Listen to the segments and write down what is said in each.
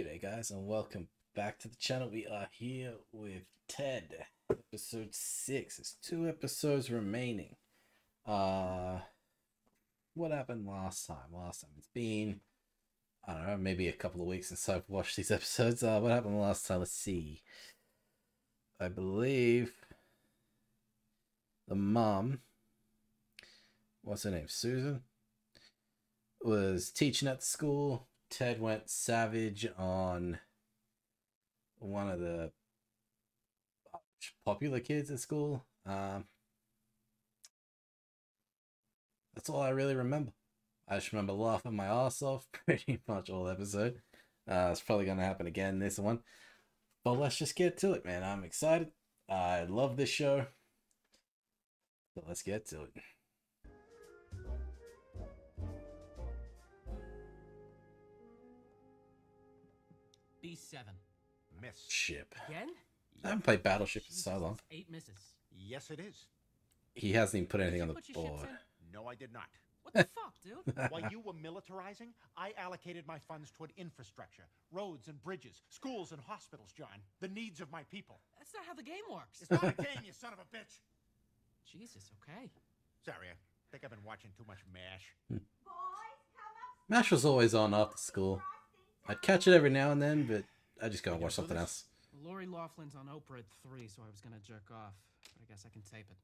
G'day guys and welcome back to the channel. We are here with Ted, episode 6. There's two episodes remaining. Uh what happened last time? Last time it's been I don't know, maybe a couple of weeks since I've watched these episodes. Uh what happened last time? Let's see. I believe the mom what's her name? Susan was teaching at the school Ted went savage on one of the popular kids at school. Um, that's all I really remember. I just remember laughing my ass off pretty much all episode. Uh, it's probably going to happen again this one. But let's just get to it, man. I'm excited. I love this show. So let's get to it. B7. Miss. Ship. Again? I haven't played Battleship in so long. Eight misses. Yes, it is. He hasn't even put anything Did on the put your ships board. No, I did not. What the fuck, dude? While you were militarizing, I allocated my funds toward infrastructure, roads and bridges, schools and hospitals, John. The needs of my people. That's not how the game works. It's not a game, you son of a bitch. Jesus, okay. Sorry, I think I've been watching too much MASH. Hmm. MASH was always on after school. I'd catch it every now and then, but I just go and Yeah, watch something else. Lori Loughlin's on Oprah at 3, so I was gonna jerk off. But I guess I can tape it.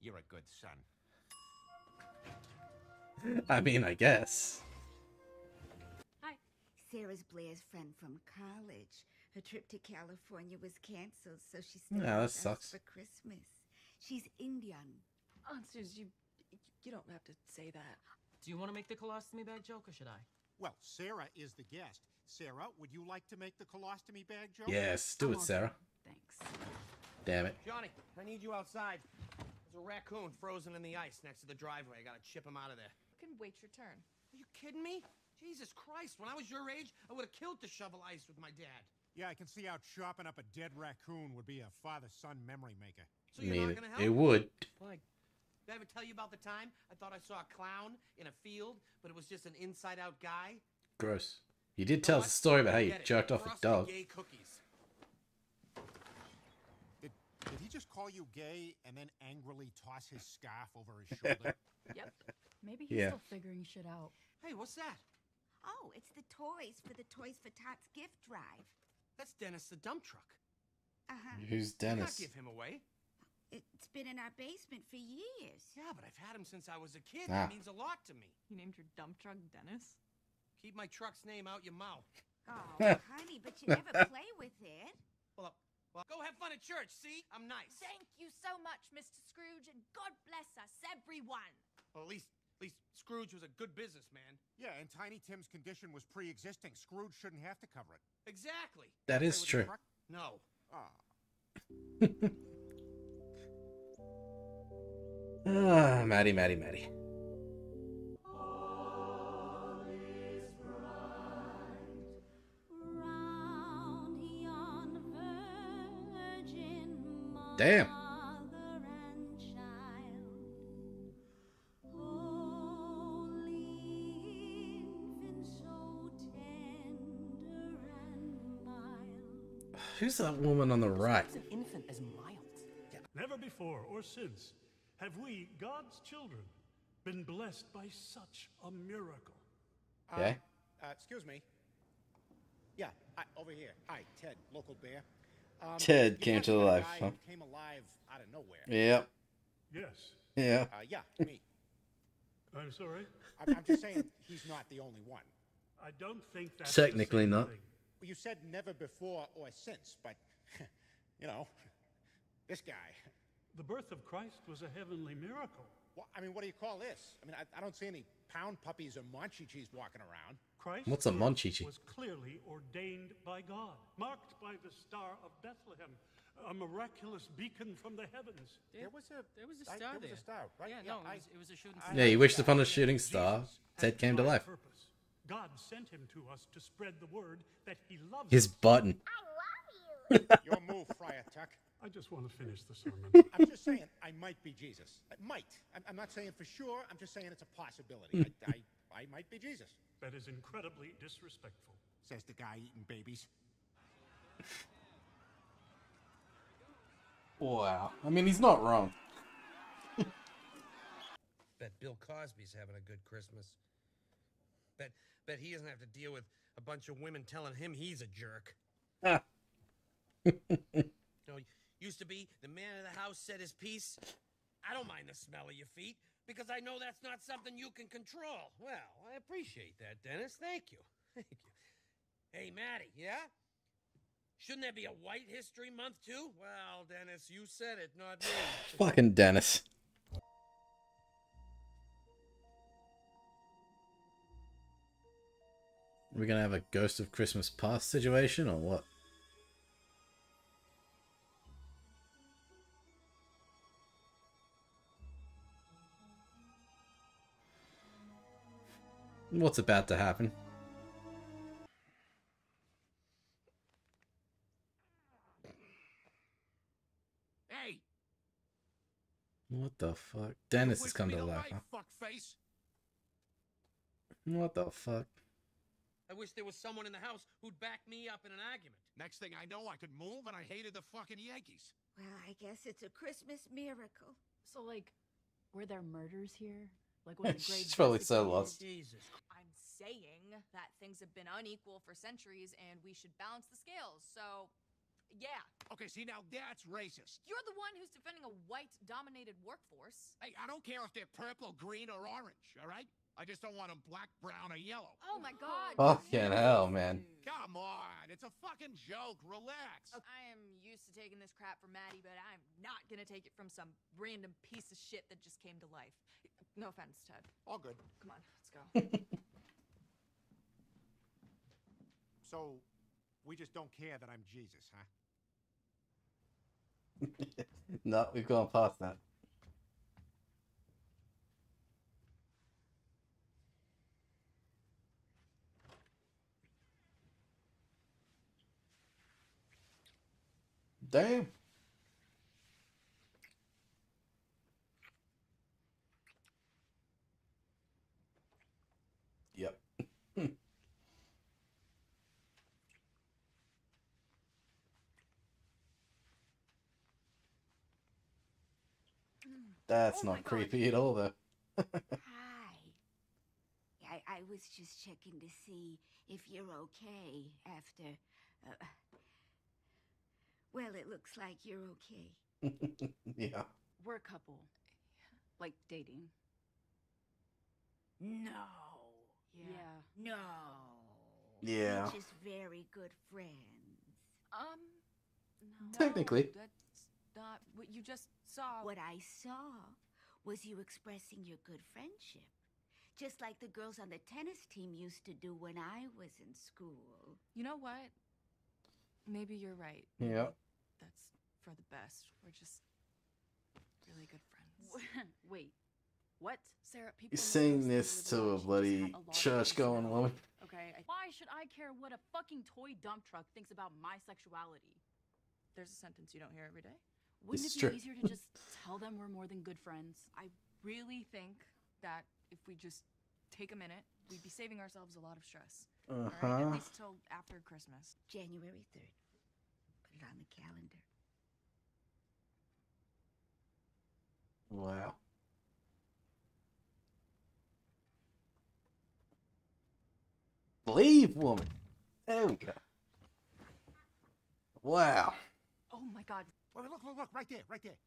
You're a good son. I mean, I guess. Hi. Sarah's Blaire's friend from college. Her trip to California was canceled, so she stayed Yeah, that sucks. for Christmas. She's Indian. Answers, you you don't have to say that. Do you want to make the colostomy bag joke, or should I? Well, Sarah is the guest. Sarah, would you like to make the colostomy bag joke? Yes, do I'm it, all Sarah. Thanks. Damn it. Johnny, I need you outside. There's a raccoon frozen in the ice next to the driveway. I gotta chip him out of there. You can wait your turn. Are you kidding me? Jesus Christ, when I was your age, I would have killed to shovel ice with my dad. Yeah, I can see how chopping up a dead raccoon would be a father-son memory maker. So I you're mean, not gonna help? it would. Like, did I ever tell you about the time I thought I saw a clown in a field, but it was just an inside-out guy? Gross. You did You know tell us what? a story about how you jerked off a dog. Did, did he just call you gay and then angrily toss his scarf over his shoulder? Yep. Maybe he's Yeah. still figuring shit out. Hey, what's that? Oh, it's the toys for the Toys for Tots gift drive. That's Dennis the dump truck. Uh-huh. Who's Do not Dennis? give him away. It's been in our basement for years. Yeah, but I've had him since I was a kid. Ah. That means a lot to me. You named your dump truck Dennis? Keep my truck's name out your mouth. Oh, honey, but you never play with it. Well, uh, well, go have fun at church. See, I'm nice. Thank you so much, Mr. Scrooge, and God bless us, everyone. Well, at least, at least Scrooge was a good businessman. yeah, and Tiny Tim's condition was pre-existing. Scrooge shouldn't have to cover it. Exactly. That Play is with the true. No. Ah. Ah, Matty, Matty, Matty. Mild. Who's that woman on the right? An infant as mild? Never before or since have we, God's children, been blessed by such a miracle. Okay. Uh, excuse me. Yeah, I, over here. Hi, Ted, local bear. Um, Ted came to the life, huh? Came alive out of nowhere. Yep. Yes. Yeah. Uh, yeah, me. I'm sorry. I'm, I'm just saying he's not the only one. I don't think that's Technically not. thing. You said never before or since, but you know, this guy. The birth of Christ was a heavenly miracle. Well, I mean, what do you call this? I mean, I, I don't see any pound puppies or monchichis walking around. Christ What's a monchichi? was clearly ordained by God, marked by the star of Bethlehem, a miraculous beacon from the heavens. There, There was a there was a I- star there was a star, right? Yeah, Yeah, no, I- it, was, it was a shooting star. Yeah, he wished upon a shooting star. Jesus Ted came to life. Purpose. God sent him to us to spread the word that he loves His us. button. Your move, Friar Tuck. I just want to finish the sermon. I'm just saying I might be Jesus. I might. I'm, I'm not saying for sure. I'm just saying it's a possibility. I, I, I might be Jesus. that is incredibly disrespectful. says the guy eating babies. Wow. I mean, he's not wrong. Bet Bill Cosby's having a good Christmas. Bet bet he doesn't have to deal with a bunch of women telling him he's a jerk. Ah. You know, used to be the man of the house said his piece. I don't mind the smell of your feet because I know that's not something you can control. Well, I appreciate that, Dennis. Thank you. Thank you. Hey, Matty, yeah? Shouldn't there be a White History Month too? Well, Dennis, you said it, not me. Fucking Dennis. We're gonna have a Ghost of Christmas Past situation or what? What's about to happen? Hey, What the fuck? Dennis has wish come to life. life, Huh? fuckface. What the fuck? I wish there was someone in the house who'd back me up in an argument. Next thing I know, I could move, and I hated the fucking Yankees. Well, I guess it's a Christmas miracle. So, like, were there murders here? Like, was it grade She's probably so lost. Jesus. I'm saying that things have been unequal for centuries and we should balance the scales. So, yeah. Okay, see now that's racist. You're the one who's defending a white dominated workforce. Hey, I don't care if they're purple, green, or orange. All right? I just don't want them black, brown, or yellow. Oh my god. Fucking hell, man. Come on, it's a fucking joke. Relax. I am used to taking this crap from Matty, but I'm not gonna take it from some random piece of shit that just came to life. No offense, Ted. All good. Come on, let's go. So, we just don't care that I'm Jesus, huh? no, we've gone past that. Damn. Yep. That's Oh my not God. creepy at all, though. Hi. I, I was just checking to see if you're okay after. Uh, well, it looks like you're okay. yeah. We're a couple. Like, dating. No. Yeah. No. Yeah. We're just very good friends. Um, no. Technically. That's not what you just saw. What I saw was you expressing your good friendship. Just like the girls on the tennis team used to do when I was in school. You know what? Maybe you're right. Yeah. That's for the best. We're just really good friends. Wait. What? Sarah, people. He's in the saying this to a alone. She just bloody had a lot of church going woman. Okay. I- Why should I care what a fucking toy dump truck thinks about my sexuality? There's a sentence you don't hear every day. Wouldn't It's it be true. easier to just tell them we're more than good friends? I really think that if we just take a minute, we'd be saving ourselves a lot of stress. Uh All right, huh. at least till after Christmas. January 3rd. Put it on the calendar. Wow. Leave, woman. There we go. Wow. Oh my God. Well, look, look, look, right there, right there.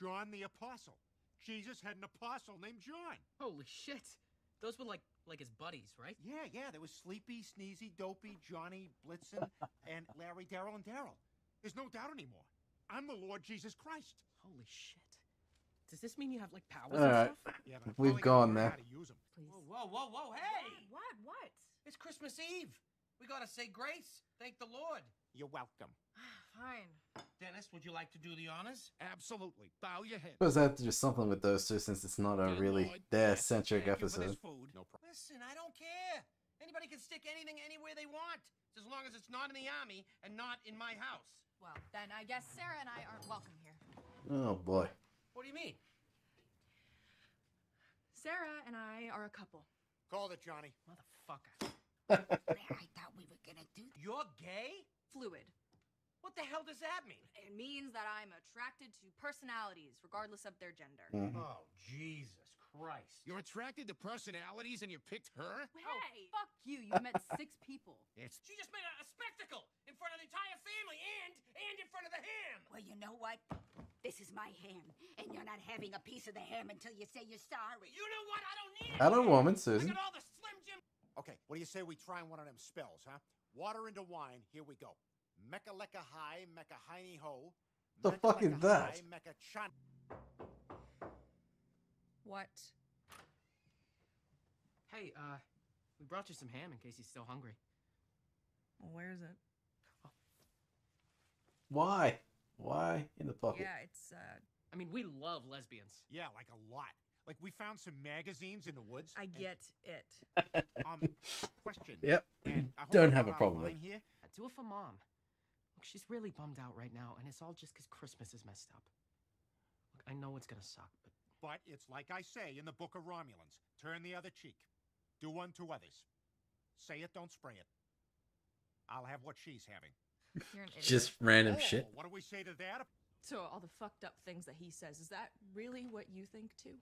John the Apostle. Jesus had an apostle named John. Holy shit. Those were like like his buddies, right? Yeah, yeah, there was Sleepy, Sneezy, Dopey, Johnny, Blitzen, and Larry, Daryl, and Daryl. There's no doubt anymore. I'm the Lord Jesus Christ. Holy shit. Does this mean you have like powers All and right. stuff? Yeah, We've gotta gone learn there. How to use 'em. Please. Whoa, whoa, whoa, whoa, hey! What? What? It's Christmas Eve. We gotta say grace. Thank the Lord. You're welcome. Fine. Dennis, would you like to do the honors? Absolutely. Bow your head. Suppose I have to do something with those two since it's not a Dear really Lord, dare yes, centric thank this episode. food. No problem. Listen, I don't care. Anybody can stick anything anywhere they want, as long as it's not in the army and not in my house. Well, then I guess Sarah and I aren't welcome here. Oh boy. What do you mean? Sarah and I are a couple. Call it, Johnny. Motherfucker. I thought we were gonna do. You're gay? Fluid. What the hell does that mean? It means that I'm attracted to personalities, regardless of their gender. Mhm. Oh, Jesus Christ. You're attracted to personalities and you picked her? Hey, fuck you. You met six people. It's She just made a, a spectacle in front of the entire family and and in front of the ham. Well, you know what? This is my ham, and you're not having a piece of the ham until you say you're sorry. You know what? I don't need it. Hello, woman, I Susan. got all the Slim Jim. Okay, what do you say we try one of them spells, huh? Water into wine. Here we go. Mecca lecca high, mecca hiney ho. The Mecca fuck is that? high, Mecca chan. What? Hey, uh, we brought you some ham in case he's still hungry. Well, where is it? Why? Why in the pocket? Yeah, it's, uh, I mean, we love lesbians. Yeah, like a lot. Like we found some magazines in the woods. I and- get it. Um, question. Yep. And I Don't have a problem with here. Uh, Do it for mom. Look, she's really bummed out right now, and it's all just because Christmas is messed up. Look, I know it's gonna suck, but But it's like I say in the Book of Romulans turn the other cheek. Do unto others. Say it, don't spray it. I'll have what she's having. You're an idiot. Just random Oh, shit. What do we say to that? So all the fucked up things that he says, is that really what you think too?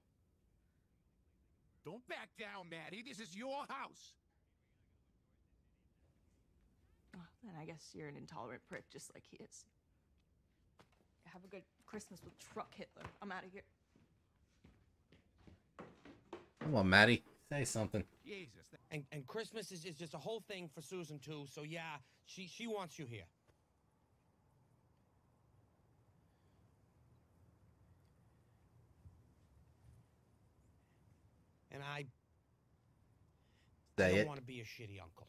Don't back down, Matty. This is your house. Well, then I guess you're an intolerant prick just like he is. Have a good Christmas with Truck Hitler. I'm out of here. Come on, Matty. Say something. Jesus. And and Christmas is, is just a whole thing for Susan too. So yeah, she she wants you here. And I, I Say don't it. want to be a shitty uncle.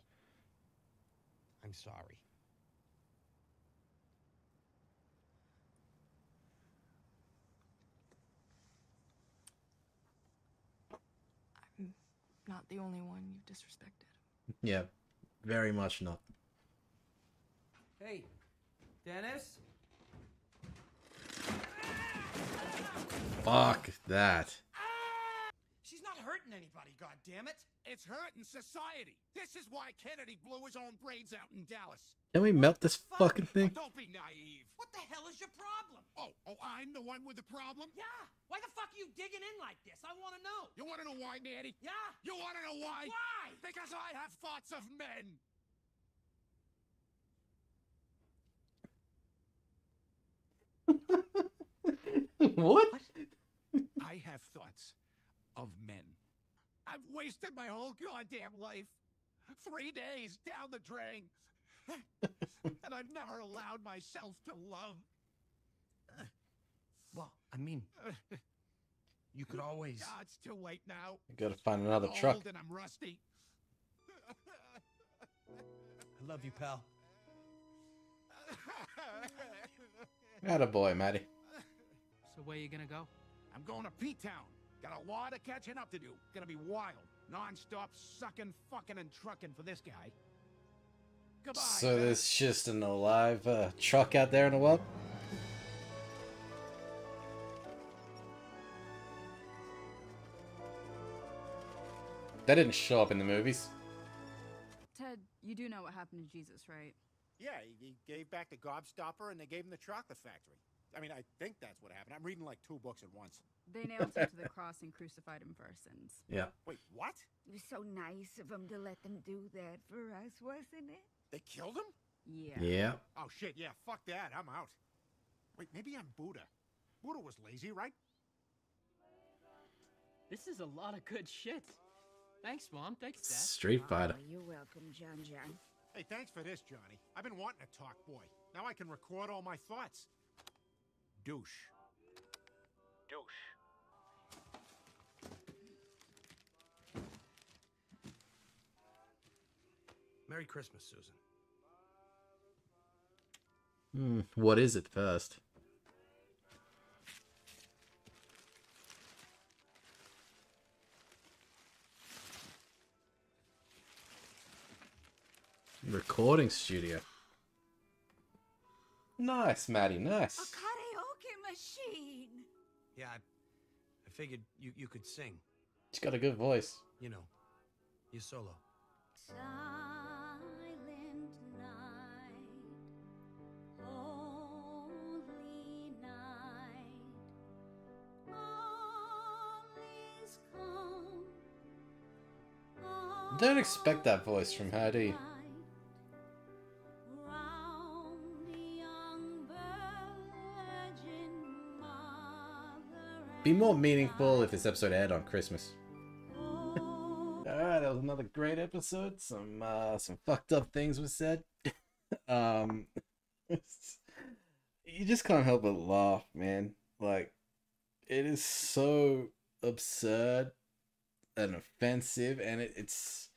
I'm sorry. I'm not the only one you've disrespected. Yeah, very much not. Hey, Dennis? Fuck that. She's not hurting anybody, goddammit. It's hurting society. This is why Kennedy blew his own brains out in Dallas. Can we melt this fucking Oh, thing? don't be naive. What the hell is your problem? Oh, oh, I'm the one with the problem? Yeah, why the fuck are you digging in like this? I want to know. You want to know why, Matty? Yeah? You want to know why? Why? Because I have thoughts of men. what? I have thoughts of men. I've wasted my whole goddamn life. Three days down the drain. and I've never allowed myself to love. Well, I mean, you could always. Ah, it's too late now. You gotta find another I'm truck. old and I'm rusty. I love you, pal. Attaboy, Matty. so where you gonna go? I'm going to P-Town. Got a lot of catching up to do. Gonna be wild. Non-stop sucking, fucking, and trucking for this guy. Goodbye. So Dennis. there's just an alive uh, truck out there in the world? That didn't show up in the movies. Ted, you do know what happened to Jesus, right? Yeah, he, he gave back the gobstopper and they gave him the chocolate factory. I mean, I think that's what happened. I'm reading like two books at once. They nailed him to the cross and crucified him for sins. Yeah. Wait, what? It was so nice of them to let them do that for us, wasn't it? They killed him? Yeah. Yeah. Oh shit, yeah, fuck that. I'm out. Wait, maybe I'm Buddha. Buddha was lazy, right? This is a lot of good shit. Thanks, mom. Thanks, dad. Street Fighter. Oh, you're welcome, John John. Hey, thanks for this, Johnny. I've been wanting to talk, boy. Now I can record all my thoughts. Douche. Douche. Merry Christmas, Susan. Hmm, what is it first? Recording studio. Nice, Matty, nice. karaoke machine. Yeah, I, I figured you, you could sing. She's got a good voice. You know, You solo. Silent night, holy night, Don't expect that voice from her, do you? Be more meaningful if this episode aired on Christmas. Alright, that was another great episode. Some uh some fucked up things were said. um you just can't help but laugh, man. Like it is so absurd and offensive and it, it's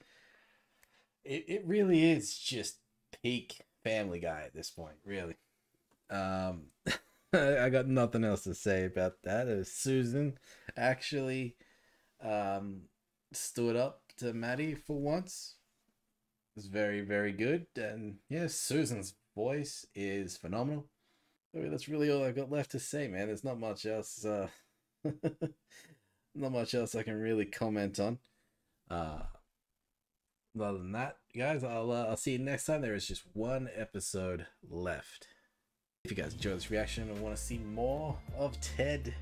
it, it really is just peak family guy at this point, really. Um I got nothing else to say about that. As Susan actually um, stood up to Matty for once. It was very, very good. And yeah, Susan's voice is phenomenal. I mean, that's really all I've got left to say, man. There's not much else. Uh, not much else I can really comment on. Uh, other than that, guys, I'll uh, I'll see you next time. There is just one episode left. If you guys enjoyed this reaction and want to see more of Ted,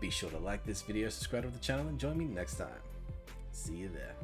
be sure to like this video, subscribe to the channel, and join me next time. See you there.